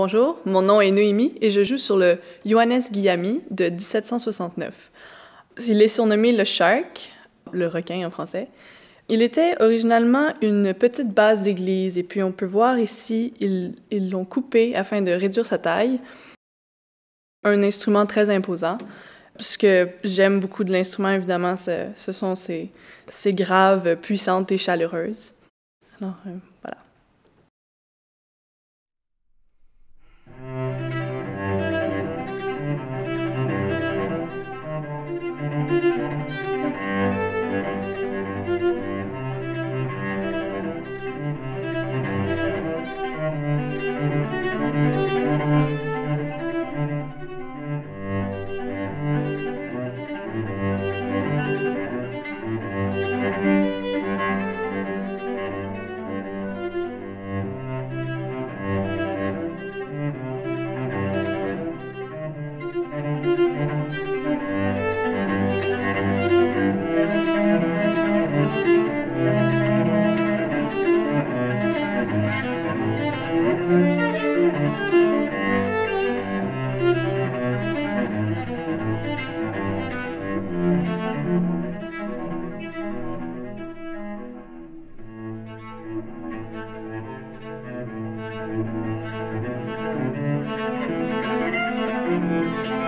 Bonjour, mon nom est Noémie et je joue sur le Johannes Guillamy de 1769. Il est surnommé le Shark, le requin en français. Il était originalement une petite base d'église et puis on peut voir ici, ils l'ont coupé afin de réduire sa taille. Un instrument très imposant. Ce que j'aime beaucoup de l'instrument, évidemment, ce, sont ses, graves puissantes et chaleureuses. Alors, euh, Thank you.